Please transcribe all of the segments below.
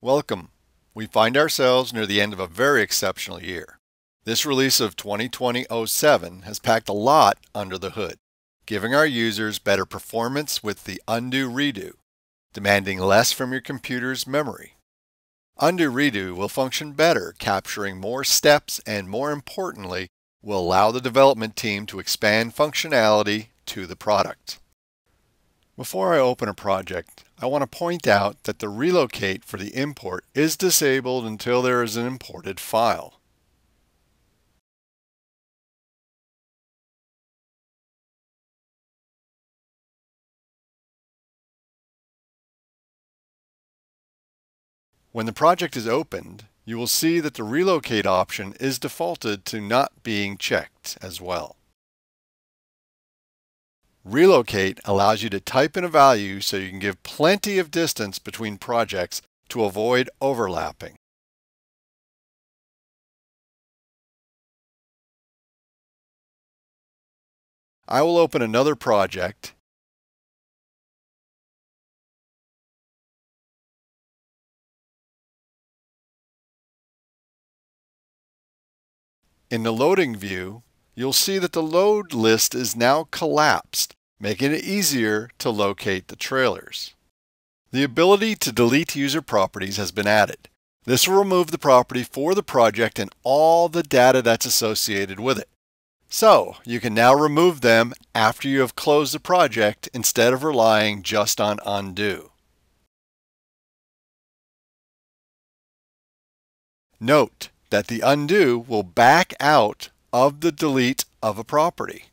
Welcome. We find ourselves near the end of a very exceptional year. This release of 2020-07 has packed a lot under the hood, giving our users better performance with the undo redo, demanding less from your computer's memory. Undo redo will function better, capturing more steps and more importantly, will allow the development team to expand functionality to the product. Before I open a project, I want to point out that the relocate for the import is disabled until there is an imported file. When the project is opened, you will see that the relocate option is defaulted to not being checked as well. Relocate allows you to type in a value so you can give plenty of distance between projects to avoid overlapping. I will open another project In the loading view, you'll see that the load list is now collapsed making it easier to locate the trailers. The ability to delete user properties has been added. This will remove the property for the project and all the data that's associated with it. So, you can now remove them after you have closed the project instead of relying just on undo. Note that the undo will back out of the delete of a property.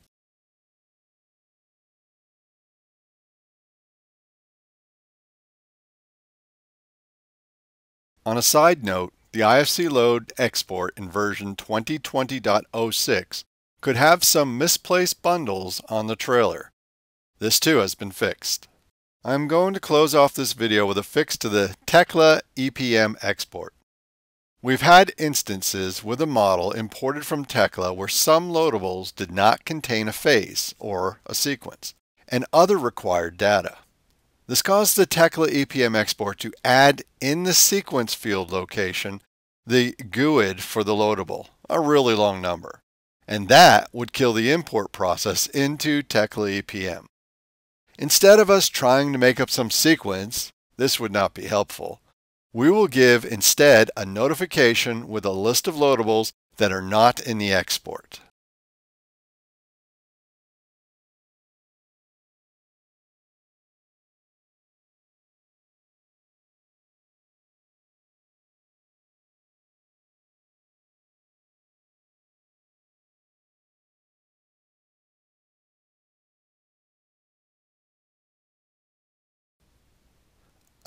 On a side note, the IFC load export in version 2020.06 could have some misplaced bundles on the trailer. This too has been fixed. I'm going to close off this video with a fix to the Tekla EPM export. We've had instances with a model imported from Tekla where some loadables did not contain a phase or a sequence and other required data. This caused the Tekla EPM export to add in the sequence field location the GUID for the loadable, a really long number. And that would kill the import process into Tekla EPM. Instead of us trying to make up some sequence, this would not be helpful. We will give instead a notification with a list of loadables that are not in the export.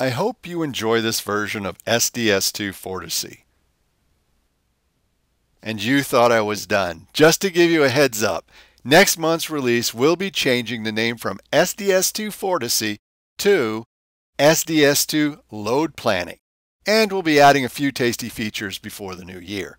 I hope you enjoy this version of SDS2 Fortosi. And you thought I was done. Just to give you a heads up, next month's release will be changing the name from SDS2 Fortosi to SDS2 Load Planning, and we'll be adding a few tasty features before the new year.